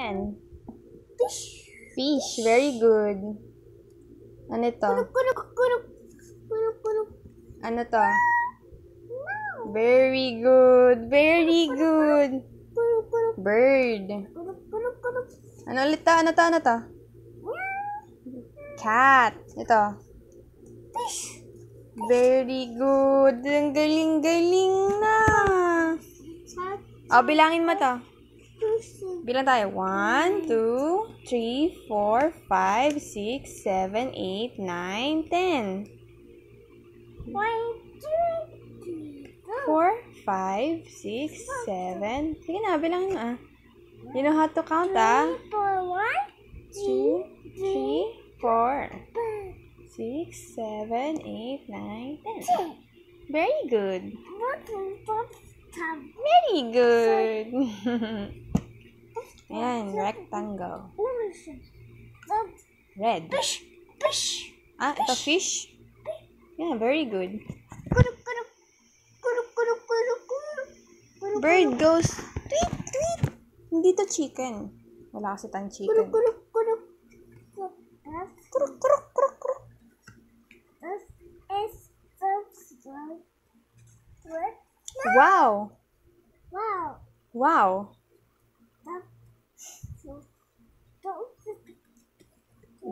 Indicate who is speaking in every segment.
Speaker 1: Yan.
Speaker 2: Fish.
Speaker 1: Fish. Very good. Ano ito?
Speaker 2: Kuruk, kuruk. Kuruk, kuruk.
Speaker 1: Ano to? Very good. Very good.
Speaker 2: Kuruk, kuruk.
Speaker 1: Bird.
Speaker 2: Kuruk, kuruk, kuruk.
Speaker 1: Ano ulit to? Ano to? Ano to? Cat. Ito.
Speaker 2: Fish.
Speaker 1: Very good. Ang galing-galing na.
Speaker 2: Cat.
Speaker 1: O, bilangin mo to. Bilang tayo. 1, 2, 3, 4, 5, 6, 7, 8, 9, 10.
Speaker 2: One, two, three, go.
Speaker 1: 4, 5, 6, 7. Sige na, bilangin ah. You know how to count ah.
Speaker 2: Four, one,
Speaker 1: 2, 3, 4,
Speaker 2: four,
Speaker 1: 6, 7, 8, 9, 10.
Speaker 2: ten.
Speaker 1: Very good.
Speaker 2: Four, five.
Speaker 1: Very good. Ayan, rectangle. Red.
Speaker 2: Fish. Fish.
Speaker 1: Ah, ito fish. Yeah, very good.
Speaker 2: Kuruk, kuruk. Kuruk, kuruk, kuruk, kuruk. Kuruk,
Speaker 1: Bird goes tweet, tweet. Hindi to chicken. Wala kasi
Speaker 2: kuruk,
Speaker 1: chicken.
Speaker 2: kuruk, kuruk.
Speaker 1: Kuruk, kuruk, kuruk, kuruk.
Speaker 2: What?
Speaker 1: Wow!
Speaker 2: Wow.
Speaker 1: Wow!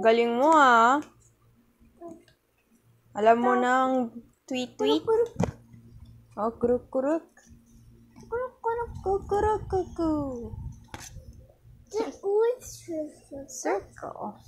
Speaker 1: Galing mo ah. Alam mo nang tweet, tweet.
Speaker 2: kuruk,
Speaker 1: Oh, kuruk, kuruk.
Speaker 2: kuruk, kuruk.
Speaker 1: Kukuruk, kuku.
Speaker 2: The.
Speaker 1: Circle.